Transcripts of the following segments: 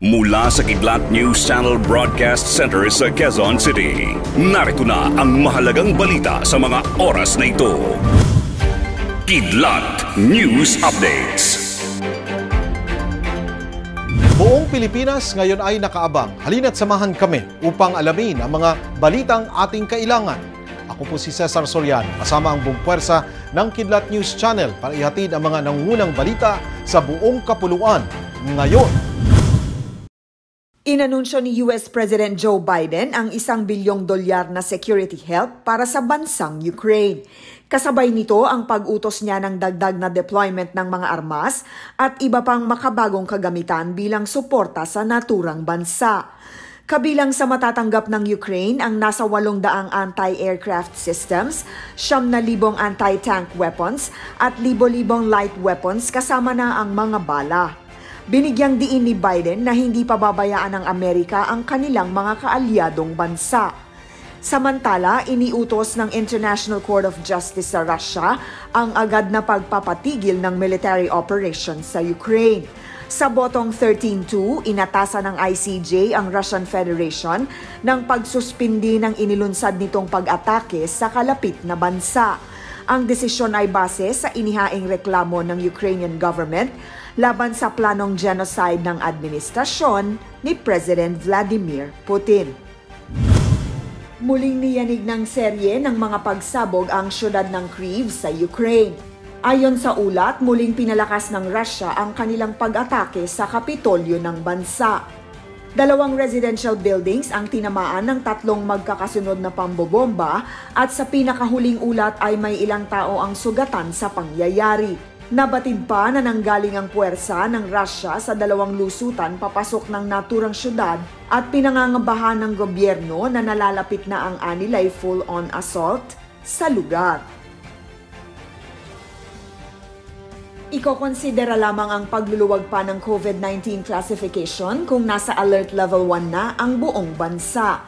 Mula sa Kidlat News Channel Broadcast Center sa Quezon City, narito na ang mahalagang balita sa mga oras na ito. Kidlat News Updates. Buong Pilipinas ngayon ay nakaabang. Halina't samahan kami upang alamin ang mga balitang ating kailangan. Ako po si Cesar Soriano, kasama ang buong puwersa ng Kidlat News Channel para ihatid ang mga nangungunang balita sa buong kapuluan ngayon. Inanunsyo ni US President Joe Biden ang isang bilyong dolyar na security help para sa bansang Ukraine. Kasabay nito ang pag-utos niya ng dagdag na deployment ng mga armas at iba pang makabagong kagamitan bilang suporta sa naturang bansa. Kabilang sa matatanggap ng Ukraine ang nasa 800 anti-aircraft systems, siyam na libong anti-tank weapons at libo-libong light weapons kasama na ang mga bala. Binigyang diin ni Biden na hindi pababayaan ng Amerika ang kanilang mga kaalyadong bansa. Samantala, iniutos ng International Court of Justice sa Russia ang agad na pagpapatigil ng military operations sa Ukraine. Sa botong 13-2, inatasan ng ICJ ang Russian Federation ng pagsuspindi ng inilunsad nitong pag-atake sa kalapit na bansa. Ang desisyon ay base sa inihaing reklamo ng Ukrainian government laban sa planong genocide ng administrasyon ni President Vladimir Putin. Muling niyanig ng serye ng mga pagsabog ang syudad ng Kyiv sa Ukraine. Ayon sa ulat, muling pinalakas ng Russia ang kanilang pag-atake sa kapitolyo ng bansa. Dalawang residential buildings ang tinamaan ng tatlong magkakasunod na pambobomba at sa pinakahuling ulat ay may ilang tao ang sugatan sa pangyayari. Nabatid pa na nanggaling ang puwersa ng Russia sa dalawang lusutan papasok ng naturang syudad at pinangangabahan ng gobyerno na nalalapit na ang anilay full-on assault sa lugar. Iko-konsidera lamang ang pagluluwag pa ng COVID-19 classification kung nasa alert level 1 na ang buong bansa.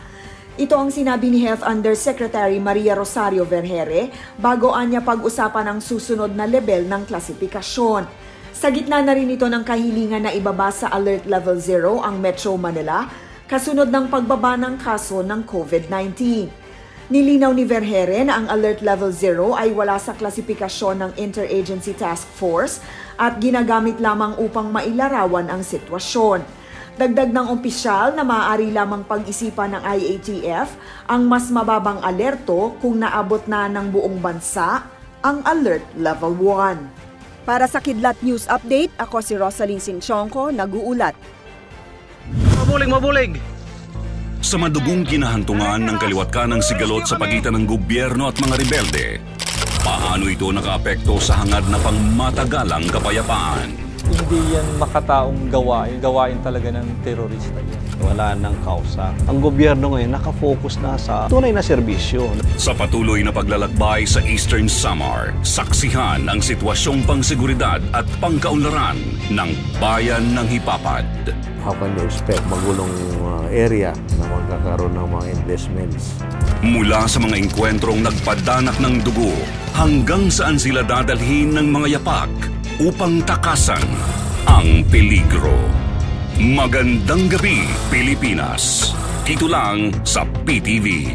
Ito ang sinabi ni Health Undersecretary Maria Rosario Vergere bago anya pag-usapan ang susunod na level ng klasifikasyon. Sa gitna na rin ito ng kahilingan na ibaba sa Alert Level 0 ang Metro Manila kasunod ng pagbaba ng kaso ng COVID-19. Nilinaw ni Vergere na ang Alert Level 0 ay wala sa klasifikasyon ng Interagency Task Force at ginagamit lamang upang mailarawan ang sitwasyon. Dagdag ng opisyal na maaari lamang pag-isipan ng IATF ang mas mababang alerto kung naabot na ng buong bansa ang Alert Level 1. Para sa Kidlat News Update, ako si Rosaline Sinchonko, nag-uulat. Mabulig, mabulig! Sa madugong kinahantungan ng kaliwat kanang sigalot sa pagitan ng gobyerno at mga rebelde, paano ito nakaapekto sa hangad na pangmatagalang kapayapaan? hindi yan makataong gawain. Gawain talaga ng terorista yan. Wala nang kausa. Ang gobyerno ngayon nakafocus na sa tunay na serbisyo. Sa patuloy na paglalakbay sa Eastern Samar, saksihan ang sitwasyong pangseguridad at pangkaunlaran ng Bayan ng Hipapad. How can you expect magulong uh, area na magkakaroon ng mga investments? Mula sa mga engkwentrong nagpadanak ng dugo hanggang saan sila dadalhin ng mga yapak upang takasan ang peligro. Magandang gabi, Pilipinas. Dito lang sa PTV.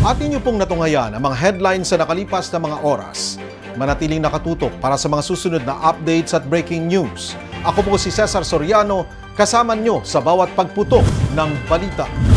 Atin niyo pong natungayan ang mga headlines sa nakalipas na mga oras. Manatiling nakatutok para sa mga susunod na updates at breaking news. Ako po si Cesar Soriano, kasama nyo sa bawat pagputok ng balita.